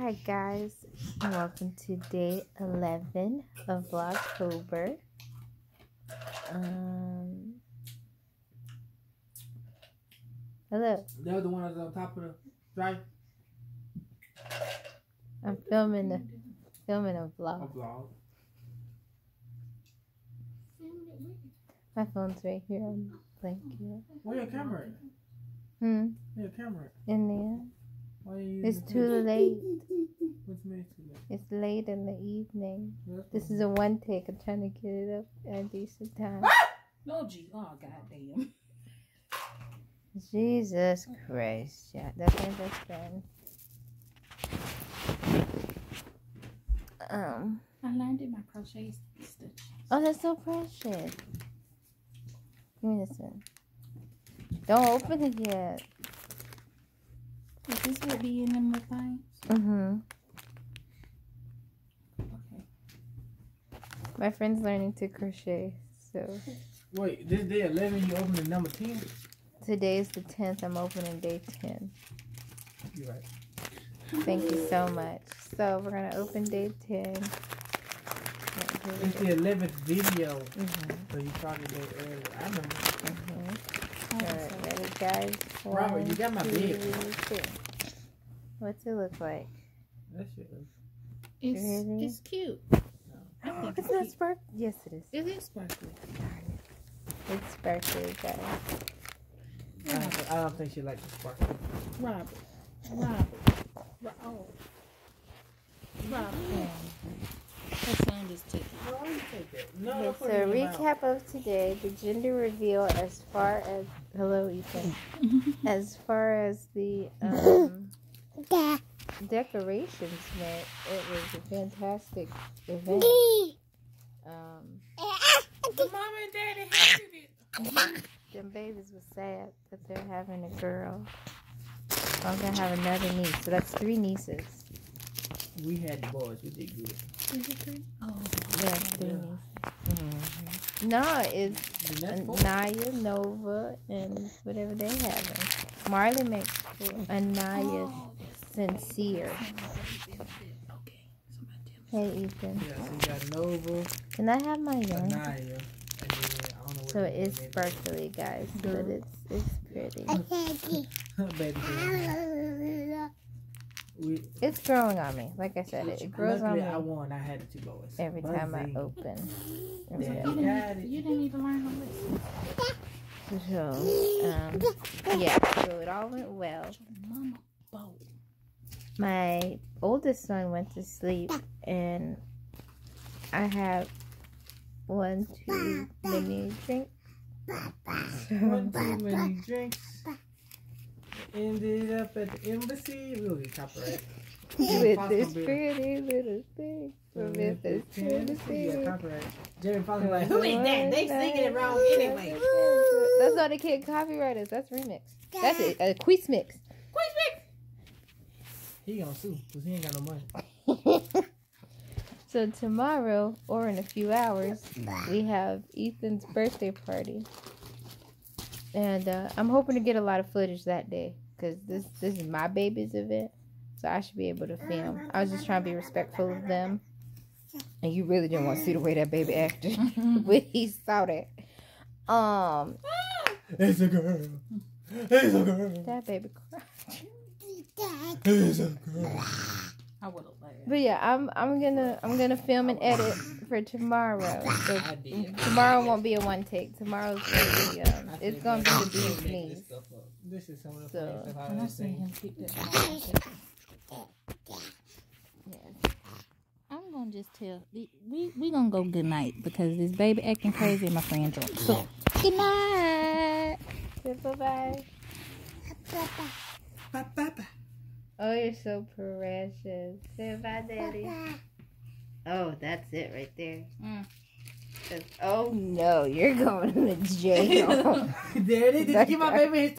Hi guys, welcome to day 11 of Vlogtober. Um, hello, That was the one that was on top of the drive. I'm filming a filming a vlog. A vlog. My phone's right here on blanket. Where your camera? Hmm, Where your camera? in there. Why you It's too late. What's made too late? It's late in the evening. This is a one take. I'm trying to get it up at a decent time. No, G. Oh, goddamn. Jesus Christ. Yeah, that's my best friend. Um. I learned in my crochet stitch. Oh, that's so precious. Give me this one. Don't open it yet. Is this what be in them little things? Mm-hmm. Okay. My friend's learning to crochet, so Wait, this day 11, you open the number 10? today is the 10th. I'm opening day 10. You're right. Thank you so much. So we're gonna open day 10. It's the 11th video, Mm-hmm. so you probably did earlier. I remember. Mm-hmm. Oh, Alright, ready guys? Robert, you got my One, bed. two, three. What's it look like? That shit was. It's, it's cute. I Oh, think it's it's not cute. spark. Yes, it is. It is sparkly. It's sparkly, guys. I don't, think, I don't think she likes the sparkle. Robert. Robert. Ro- oh. Robert. Her son just took it. No, why you take that? No, Okay, so put it in your mouth. recap of today, the gender reveal as far as hello Ethan, as far as the um, decorations went, it was a fantastic event. Um, the mom and daddy hated it. them babies were sad that they're having a girl. I'm gonna have another niece, so that's three nieces. We had boys. We did good. Is it three? Oh. Yeah, three Yeah. nieces. No, it's And that's four. Anaya, Nova, and whatever they have. Marley makes four. Anaya, Oh, Sincere. Hey, Ethan. Yeah, so you got Nova, Can I have my yarn? Anaya, and then I don't know what So it is sparkly, guys, but it's it's pretty. Baby girl. We, It's growing on me. Like I said, it, it grows on me I won. I had the two boys. every time I Buzzy. open. Yeah. You didn't, even, it. you didn't even learn to listen. So, um, yeah, so it all went well. My oldest son went to sleep and I have one too many drinks. One too many drinks. Ended up at the embassy. We'll get copyright. With this pretty little thing from Memphis, Yeah, Tennessee. copyright. Jerry Foster like, who is that? They singing it wrong anyway. That's not a kid copyright us. That's remix. That's a, a quiz mix. He gonna sue because he ain't got no money. so tomorrow, or in a few hours, we have Ethan's birthday party, and uh, I'm hoping to get a lot of footage that day because this this is my baby's event, so I should be able to film. I was just trying to be respectful of them, and you really didn't want to see the way that baby acted when he saw that. Um, It's a girl. It's a girl. that baby cried. It's a girl. I would have laughed. But yeah, I'm I'm gonna I'm gonna film and edit for tomorrow. So tomorrow won't be a one take. Tomorrow's gonna be um, it's gonna be "Man, the you bee's this knees. This is some of the So, funny stuff I When I was seen saying. him pick that up, I said, Yes. I'm gonna just tell we we, we gonna go good night because this baby acting crazy and my friend drunk. So good night. Bye bye. Ba, ba, ba. Oh, you're so precious. Say bye, daddy. Oh, that's it right there. Mm. Oh no, you're going to jail. Daddy, did you give my baby his